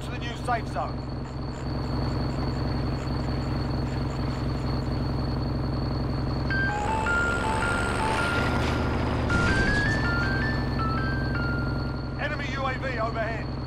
To the new safe zone. Enemy UAV overhead.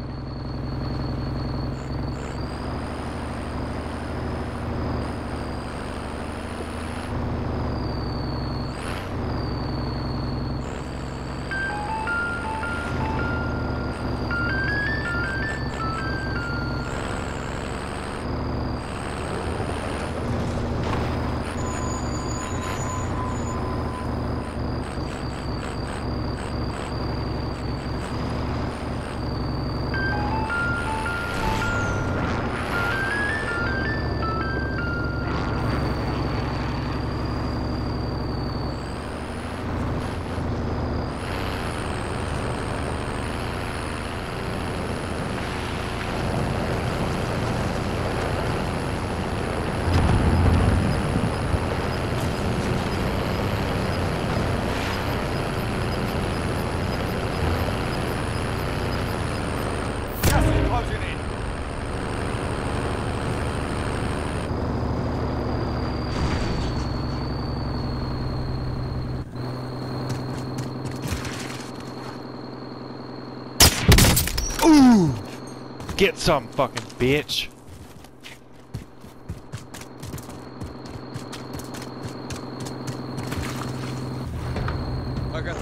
Get some fucking bitch. I got